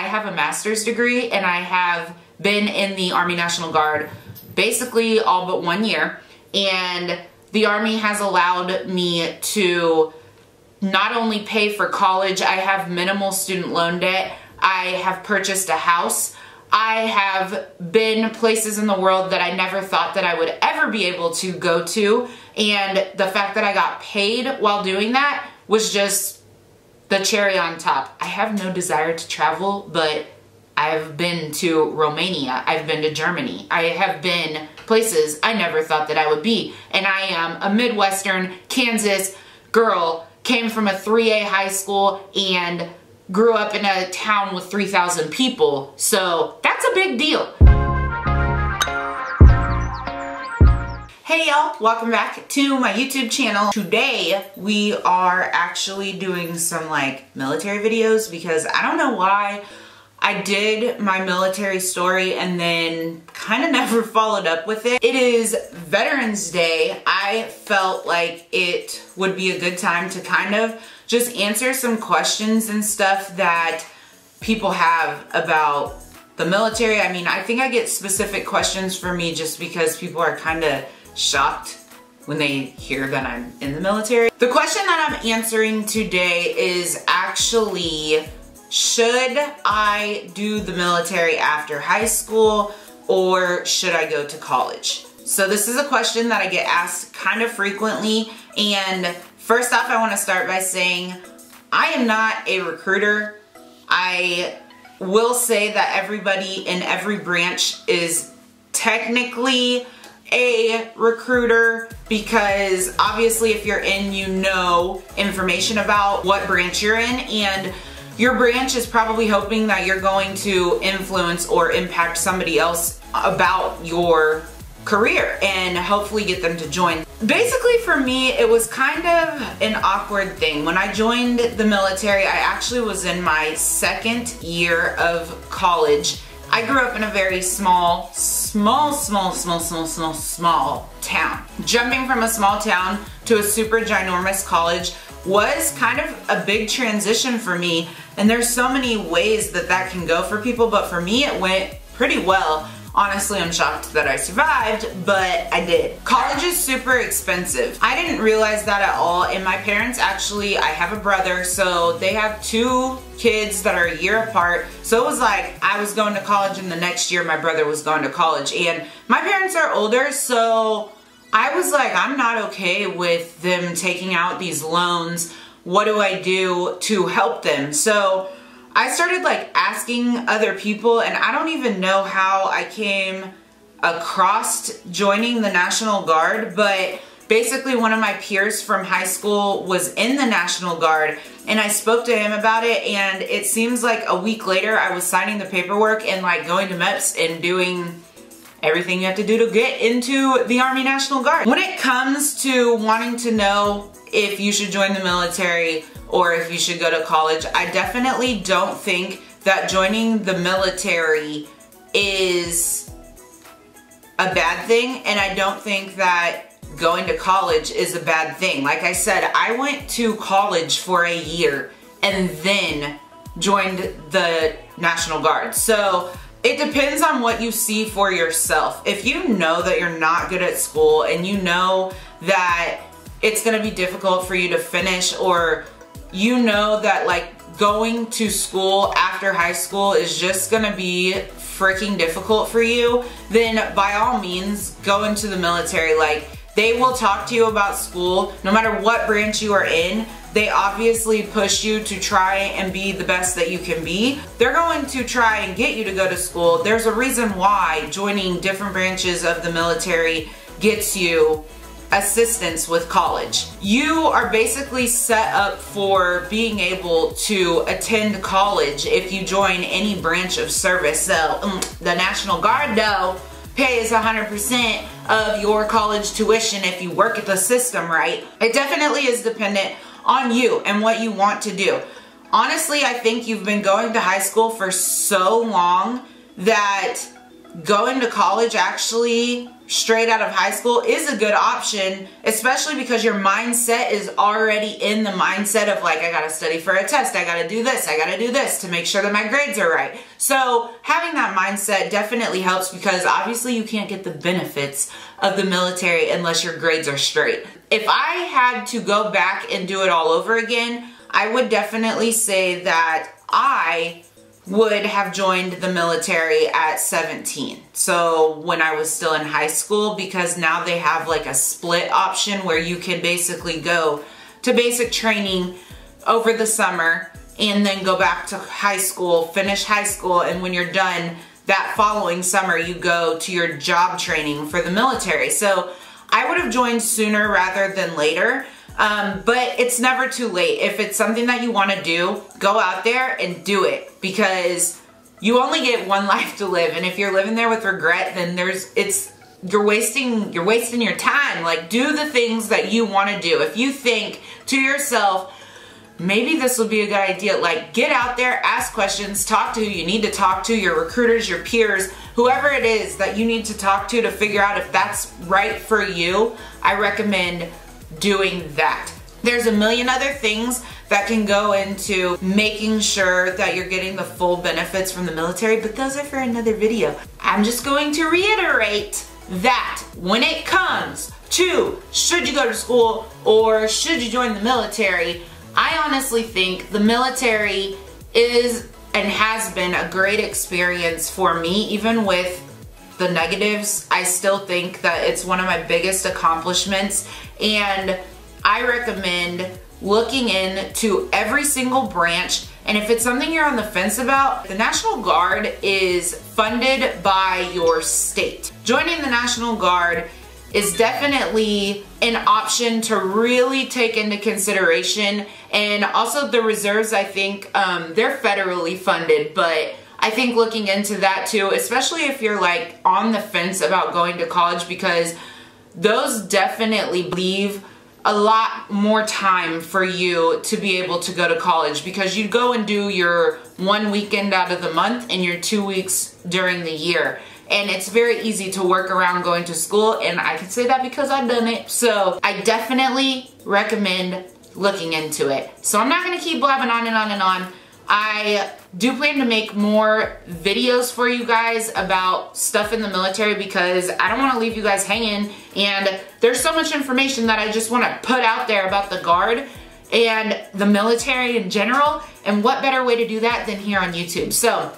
I have a master's degree and I have been in the Army National Guard basically all but one year. And the Army has allowed me to not only pay for college, I have minimal student loan debt. I have purchased a house. I have been places in the world that I never thought that I would ever be able to go to. And the fact that I got paid while doing that was just the cherry on top. I have no desire to travel, but I've been to Romania. I've been to Germany. I have been places I never thought that I would be. And I am a Midwestern Kansas girl, came from a 3A high school and grew up in a town with 3,000 people. So that's a big deal. Hey y'all, welcome back to my YouTube channel. Today we are actually doing some like military videos because I don't know why I did my military story and then kind of never followed up with it. It is Veterans Day. I felt like it would be a good time to kind of just answer some questions and stuff that people have about the military. I mean, I think I get specific questions for me just because people are kind of shocked when they hear that I'm in the military. The question that I'm answering today is actually, should I do the military after high school or should I go to college? So this is a question that I get asked kind of frequently and First off, I want to start by saying I am not a recruiter. I will say that everybody in every branch is technically a recruiter because obviously if you're in, you know information about what branch you're in and your branch is probably hoping that you're going to influence or impact somebody else about your career and hopefully get them to join. Basically for me, it was kind of an awkward thing. When I joined the military, I actually was in my second year of college. I grew up in a very small, small, small, small, small, small, small town. Jumping from a small town to a super ginormous college was kind of a big transition for me. And there's so many ways that that can go for people, but for me it went pretty well. Honestly, I'm shocked that I survived, but I did. College is super expensive. I didn't realize that at all, and my parents actually, I have a brother, so they have two kids that are a year apart. So it was like I was going to college and the next year my brother was going to college. And my parents are older, so I was like, I'm not okay with them taking out these loans. What do I do to help them? So I started like asking other people and I don't even know how I came across joining the National Guard, but basically one of my peers from high school was in the National Guard and I spoke to him about it and it seems like a week later I was signing the paperwork and like going to MEPS and doing everything you have to do to get into the Army National Guard. When it comes to wanting to know if you should join the military, or if you should go to college. I definitely don't think that joining the military is a bad thing and I don't think that going to college is a bad thing. Like I said, I went to college for a year and then joined the National Guard. So it depends on what you see for yourself. If you know that you're not good at school and you know that it's gonna be difficult for you to finish or you know that like going to school after high school is just gonna be freaking difficult for you, then by all means, go into the military. Like, they will talk to you about school, no matter what branch you are in. They obviously push you to try and be the best that you can be. They're going to try and get you to go to school. There's a reason why joining different branches of the military gets you assistance with college. You are basically set up for being able to attend college if you join any branch of service. So um, the National Guard though pays 100% of your college tuition if you work at the system right. It definitely is dependent on you and what you want to do. Honestly, I think you've been going to high school for so long that going to college actually straight out of high school is a good option, especially because your mindset is already in the mindset of like, I gotta study for a test, I gotta do this, I gotta do this to make sure that my grades are right. So having that mindset definitely helps because obviously you can't get the benefits of the military unless your grades are straight. If I had to go back and do it all over again, I would definitely say that I would have joined the military at 17. So when I was still in high school, because now they have like a split option where you can basically go to basic training over the summer and then go back to high school, finish high school, and when you're done that following summer, you go to your job training for the military. So I would have joined sooner rather than later. Um, but it's never too late. If it's something that you want to do, go out there and do it because you only get one life to live. And if you're living there with regret, then there's, it's, you're wasting, you're wasting your time. Like do the things that you want to do. If you think to yourself, maybe this would be a good idea. Like get out there, ask questions, talk to who you need to talk to, your recruiters, your peers, whoever it is that you need to talk to to figure out if that's right for you. I recommend doing that. There's a million other things that can go into making sure that you're getting the full benefits from the military, but those are for another video. I'm just going to reiterate that when it comes to should you go to school or should you join the military, I honestly think the military is and has been a great experience for me, even with the negatives. I still think that it's one of my biggest accomplishments and I recommend looking into every single branch and if it's something you're on the fence about, the National Guard is funded by your state. Joining the National Guard is definitely an option to really take into consideration. And also the reserves, I think, um, they're federally funded, but I think looking into that too, especially if you're like on the fence about going to college because those definitely leave a lot more time for you to be able to go to college because you go and do your one weekend out of the month and your two weeks during the year and it's very easy to work around going to school and I can say that because I've done it. So I definitely recommend looking into it. So I'm not gonna keep blabbing on and on and on. I do plan to make more videos for you guys about stuff in the military because I don't want to leave you guys hanging and there's so much information that I just want to put out there about the Guard and the military in general and what better way to do that than here on YouTube. So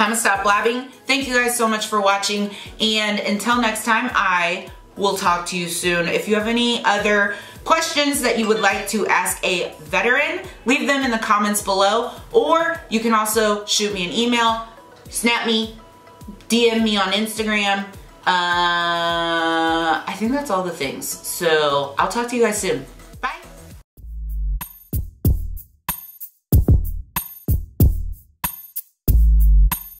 I'm gonna stop blabbing. Thank you guys so much for watching and until next time I will talk to you soon. If you have any other questions that you would like to ask a veteran, leave them in the comments below, or you can also shoot me an email, snap me, DM me on Instagram. Uh, I think that's all the things. So I'll talk to you guys soon.